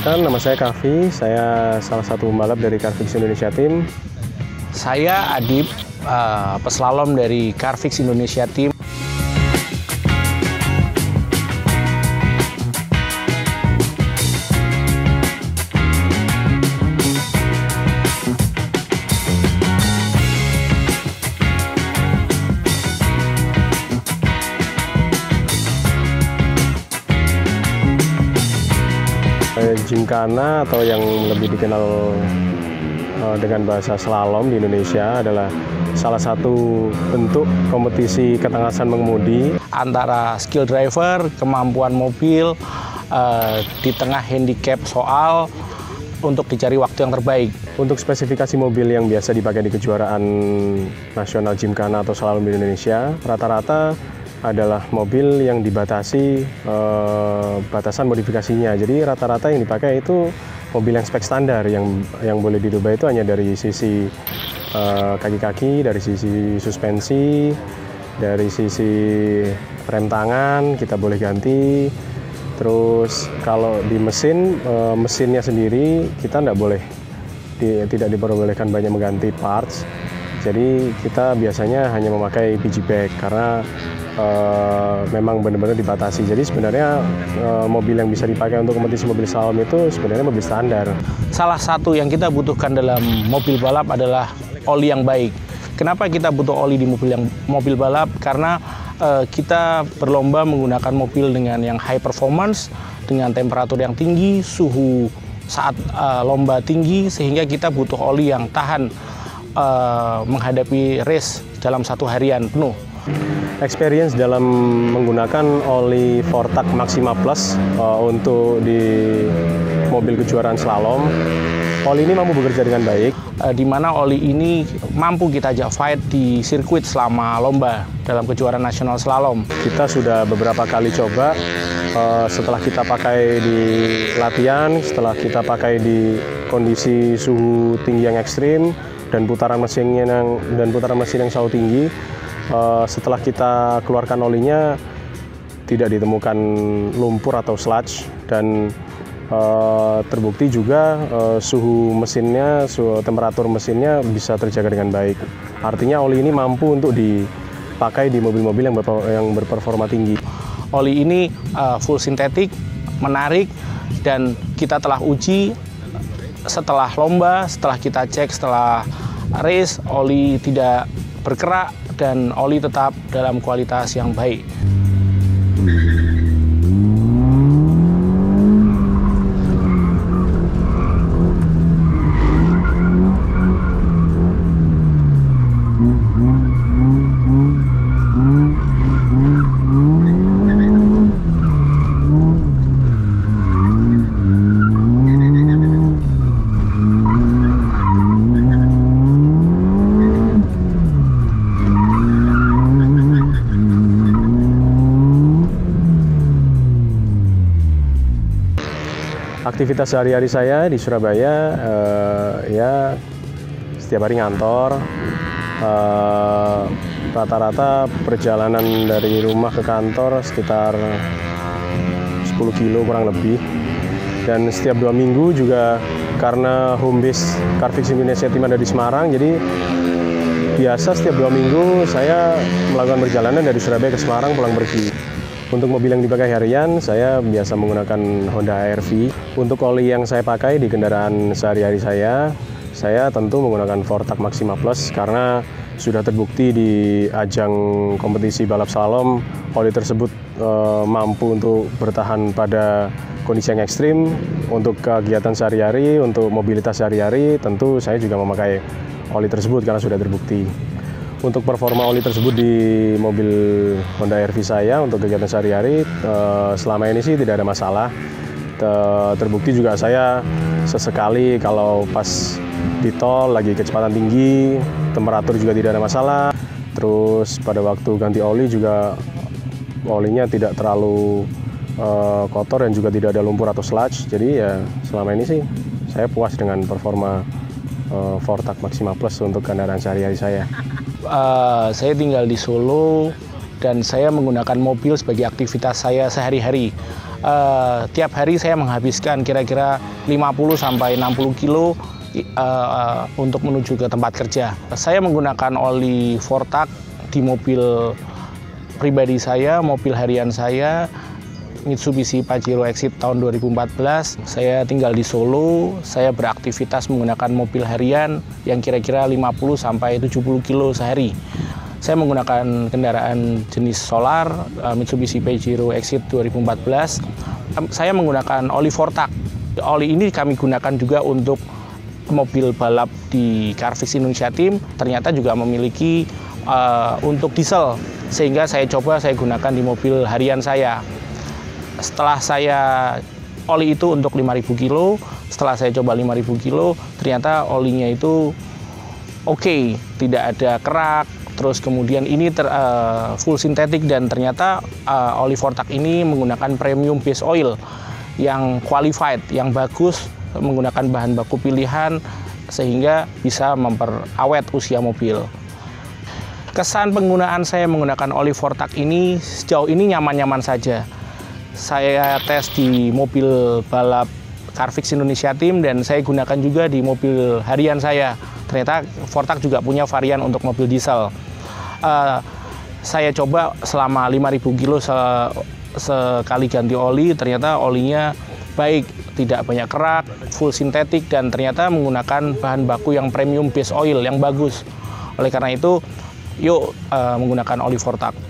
Perkenalkan, nama saya Kavi. Saya salah satu pembalap dari Carfix Indonesia Team. Saya Adib, uh, peslalom dari Carfix Indonesia Team. Gymkhana atau yang lebih dikenal uh, dengan bahasa slalom di Indonesia adalah salah satu bentuk kompetisi ketangkasan mengemudi antara skill driver, kemampuan mobil uh, di tengah handicap soal untuk dicari waktu yang terbaik. Untuk spesifikasi mobil yang biasa dipakai di kejuaraan nasional Gymkhana atau slalom di Indonesia, rata-rata adalah mobil yang dibatasi uh, batasan modifikasinya. Jadi rata-rata yang dipakai itu mobil yang spek standar yang yang boleh dirubah itu hanya dari sisi eh, kaki-kaki, uh, dari sisi suspensi, dari sisi rem tangan kita boleh ganti. Terus kalau di mesin uh, mesinnya sendiri kita tidak boleh di, tidak diperbolehkan banyak mengganti parts. Jadi kita biasanya hanya memakai PG bag karena uh, memang benar-benar dibatasi. Jadi sebenarnya uh, mobil yang bisa dipakai untuk kompetisi mobil slalom itu sebenarnya mobil standar. Salah satu yang kita butuhkan dalam mobil balap adalah oli yang baik. Kenapa kita butuh oli di mobil yang mobil balap? Karena uh, kita berlomba menggunakan mobil dengan yang high performance, dengan temperatur yang tinggi, suhu saat uh, lomba tinggi, sehingga kita butuh oli yang tahan uh, menghadapi race dalam satu harian penuh experience dalam menggunakan oli Fortac Maxima Plus uh, untuk di mobil kejuaraan slalom. Oli ini mampu bekerja dengan baik. Uh, di mana oli ini mampu kita ajak fight di sirkuit selama lomba dalam kejuaraan nasional slalom. Kita sudah beberapa kali coba uh, setelah kita pakai di latihan, setelah kita pakai di kondisi suhu tinggi yang ekstrim dan putaran mesinnya yang dan putaran mesin yang selalu tinggi uh, setelah kita keluarkan olinya tidak ditemukan lumpur atau sludge dan uh, terbukti juga uh, suhu mesinnya, suhu temperatur mesinnya bisa terjaga dengan baik. Artinya oli ini mampu untuk dipakai di mobil-mobil yang, yang berperforma tinggi. Oli ini uh, full sintetik, menarik dan kita telah uji setelah lomba, setelah kita cek setelah race, oli tidak berkerak dan oli tetap dalam kualitas yang baik. Aktivitas sehari-hari saya di Surabaya uh, ya setiap hari ngantor eh, rata-rata perjalanan dari rumah ke kantor sekitar 10 kilo kurang lebih. Dan setiap dua minggu juga karena home base Carfix Indonesia tim ada di Semarang jadi biasa setiap dua minggu saya melakukan perjalanan dari Surabaya ke Semarang pulang pergi untuk mobil yang dipakai harian, saya biasa menggunakan Honda HRV. Untuk oli yang saya pakai di kendaraan sehari-hari saya, saya tentu menggunakan Fortac Maxima Plus karena sudah terbukti di ajang kompetisi balap slalom, oli tersebut e, mampu untuk bertahan pada kondisi yang ekstrim. Untuk kegiatan sehari-hari, untuk mobilitas sehari-hari, tentu saya juga memakai oli tersebut karena sudah terbukti untuk performa oli tersebut di mobil Honda RV saya untuk kegiatan sehari-hari eh, selama ini sih tidak ada masalah. Terbukti juga saya sesekali kalau pas di tol lagi kecepatan tinggi, temperatur juga tidak ada masalah. Terus pada waktu ganti oli juga olinya tidak terlalu uh, kotor dan juga tidak ada lumpur atau sludge. Jadi ya selama ini sih saya puas dengan performa uh, Fortac Maxima Plus untuk kendaraan sehari-hari saya uh, saya tinggal di Solo dan saya menggunakan mobil sebagai aktivitas saya sehari-hari. Uh, tiap hari saya menghabiskan kira-kira 50 sampai 60 kilo uh, untuk menuju ke tempat kerja. Saya menggunakan oli Fortak di mobil pribadi saya, mobil harian saya, Mitsubishi Pajero Exit tahun 2014. Saya tinggal di Solo, saya beraktivitas menggunakan mobil harian yang kira-kira 50 sampai 70 kilo sehari. Saya menggunakan kendaraan jenis solar Mitsubishi Pajero Exit 2014. Saya menggunakan oli Fortak. Oli ini kami gunakan juga untuk mobil balap di Carfix Indonesia Team ternyata juga memiliki uh, untuk diesel sehingga saya coba saya gunakan di mobil harian saya setelah saya oli itu untuk 5000 kilo setelah saya coba 5000 kilo ternyata olinya itu oke okay, tidak ada kerak terus kemudian ini ter, uh, full sintetik dan ternyata uh, oli Fortak ini menggunakan premium base oil yang qualified yang bagus menggunakan bahan baku pilihan sehingga bisa memperawet usia mobil. Kesan penggunaan saya menggunakan oli Fortak ini sejauh ini nyaman-nyaman saja. Saya tes di mobil balap Carfix Indonesia Team dan saya gunakan juga di mobil harian saya. Ternyata Fortak juga punya varian untuk mobil diesel. Uh, saya coba selama 5000 kilo se sekali ganti oli, ternyata olinya baik, tidak banyak kerak, full sintetik dan ternyata menggunakan bahan baku yang premium base oil yang bagus. Oleh karena itu, yuk uh, menggunakan oli Fortak.